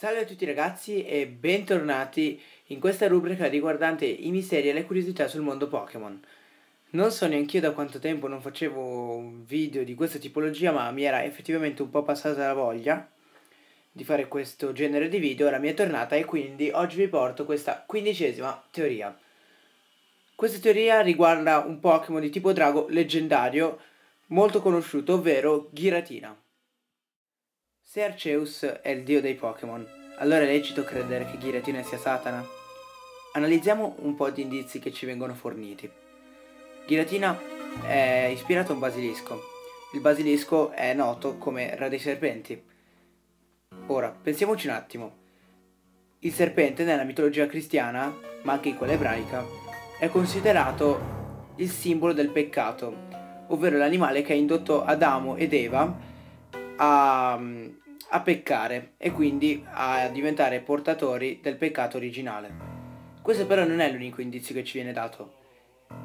Salve a tutti ragazzi e bentornati in questa rubrica riguardante i misteri e le curiosità sul mondo Pokémon. Non so neanche io da quanto tempo non facevo un video di questa tipologia, ma mi era effettivamente un po' passata la voglia di fare questo genere di video, ora mi è tornata e quindi oggi vi porto questa quindicesima teoria. Questa teoria riguarda un Pokémon di tipo drago leggendario molto conosciuto, ovvero Giratina. Se Arceus è il dio dei Pokémon, allora è lecito credere che Giratina sia Satana? Analizziamo un po' di indizi che ci vengono forniti. Giratina è ispirato a un basilisco. Il basilisco è noto come Re dei Serpenti. Ora, pensiamoci un attimo. Il serpente nella mitologia cristiana, ma anche in quella ebraica, è considerato il simbolo del peccato, ovvero l'animale che ha indotto Adamo ed Eva a, a peccare e quindi a diventare portatori del peccato originale. Questo però non è l'unico indizio che ci viene dato.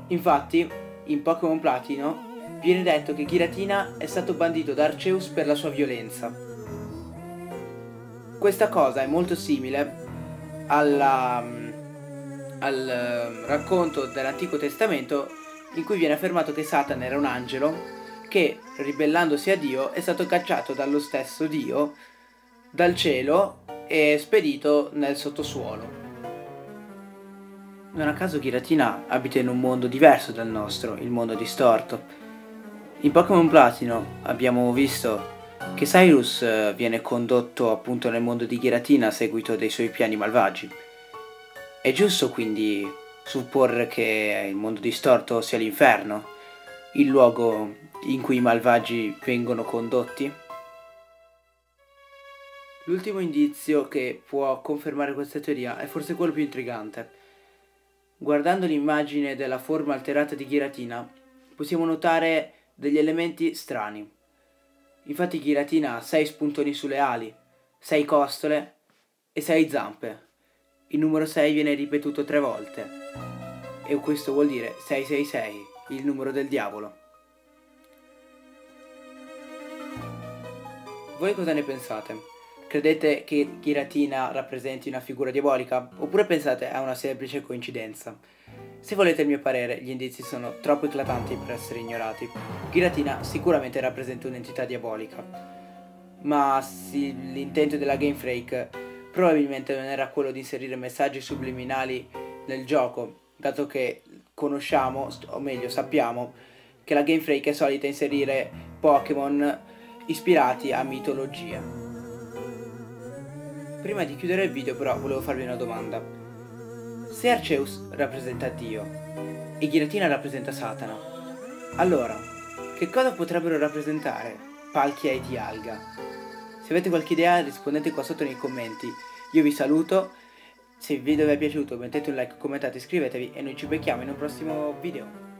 Infatti, in Pokémon Platino viene detto che Giratina è stato bandito da Arceus per la sua violenza. Questa cosa è molto simile alla, al ehm, racconto dell'Antico Testamento in cui viene affermato che Satana era un angelo che, ribellandosi a Dio, è stato cacciato dallo stesso Dio dal cielo e spedito nel sottosuolo. Non a caso Giratina abita in un mondo diverso dal nostro, il mondo distorto. In Pokémon Platino abbiamo visto che Cyrus eh, viene condotto appunto nel mondo di Giratina a seguito dei suoi piani malvagi. È giusto quindi supporre che il mondo distorto sia l'inferno, il luogo in cui i malvagi vengono condotti? L'ultimo indizio che può confermare questa teoria è forse quello più intrigante. Guardando l'immagine della forma alterata di Giratina, possiamo notare degli elementi strani. Infatti Giratina ha 6 spuntoni sulle ali, 6 costole e 6 zampe. Il numero 6 viene ripetuto tre volte e questo vuol dire 666 il numero del diavolo. Voi cosa ne pensate? Credete che Giratina rappresenti una figura diabolica? Oppure pensate a una semplice coincidenza? Se volete il mio parere, gli indizi sono troppo eclatanti per essere ignorati. Giratina sicuramente rappresenta un'entità diabolica, ma sì, l'intento della Game Freak probabilmente non era quello di inserire messaggi subliminali nel gioco, dato che conosciamo, o meglio sappiamo, che la Game Freak è solita inserire Pokémon ispirati a mitologia. Prima di chiudere il video però volevo farvi una domanda. Se Arceus rappresenta Dio e Giratina rappresenta Satana, allora che cosa potrebbero rappresentare Palkia e Dialga? Se avete qualche idea rispondete qua sotto nei commenti. Io vi saluto se il video vi è piaciuto mettete un like, commentate, iscrivetevi e noi ci becchiamo in un prossimo video.